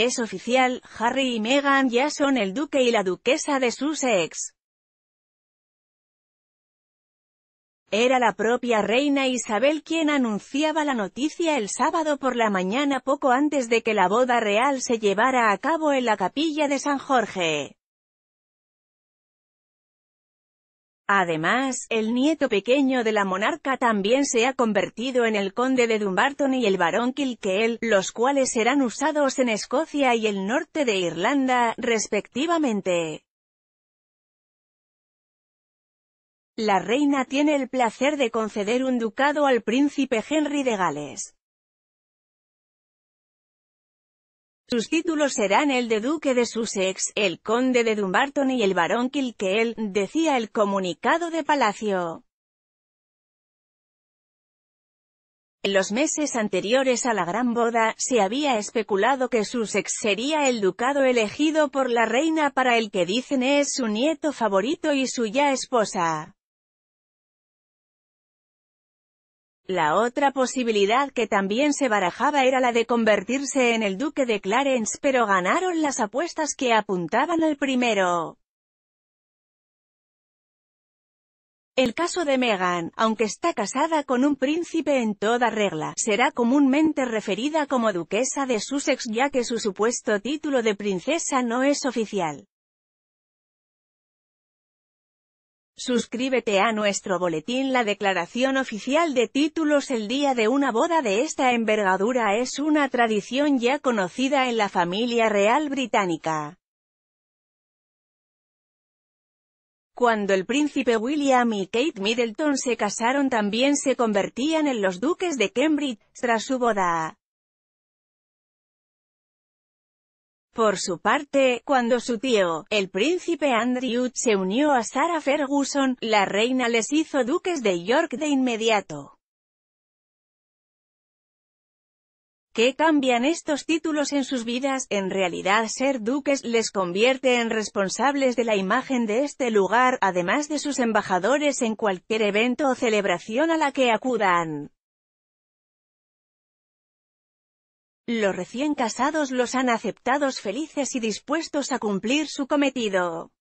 Es oficial, Harry y Meghan ya son el duque y la duquesa de Sussex. Era la propia reina Isabel quien anunciaba la noticia el sábado por la mañana poco antes de que la boda real se llevara a cabo en la capilla de San Jorge. Además, el nieto pequeño de la monarca también se ha convertido en el conde de Dumbarton y el barón Kilkeel, los cuales serán usados en Escocia y el norte de Irlanda, respectivamente. La reina tiene el placer de conceder un ducado al príncipe Henry de Gales. Sus títulos serán el de Duque de Sussex, el Conde de Dumbarton y el Barón Kilkeel, decía el comunicado de Palacio. En los meses anteriores a la gran boda, se había especulado que Sussex sería el ducado elegido por la reina para el que dicen es su nieto favorito y su ya esposa. La otra posibilidad que también se barajaba era la de convertirse en el duque de Clarence pero ganaron las apuestas que apuntaban al primero. El caso de Meghan, aunque está casada con un príncipe en toda regla, será comúnmente referida como duquesa de Sussex ya que su supuesto título de princesa no es oficial. Suscríbete a nuestro boletín La declaración oficial de títulos el día de una boda de esta envergadura es una tradición ya conocida en la familia real británica. Cuando el príncipe William y Kate Middleton se casaron también se convertían en los duques de Cambridge, tras su boda. Por su parte, cuando su tío, el príncipe Andrew, se unió a Sarah Ferguson, la reina les hizo duques de York de inmediato. ¿Qué cambian estos títulos en sus vidas? En realidad ser duques les convierte en responsables de la imagen de este lugar, además de sus embajadores en cualquier evento o celebración a la que acudan. Los recién casados los han aceptados felices y dispuestos a cumplir su cometido.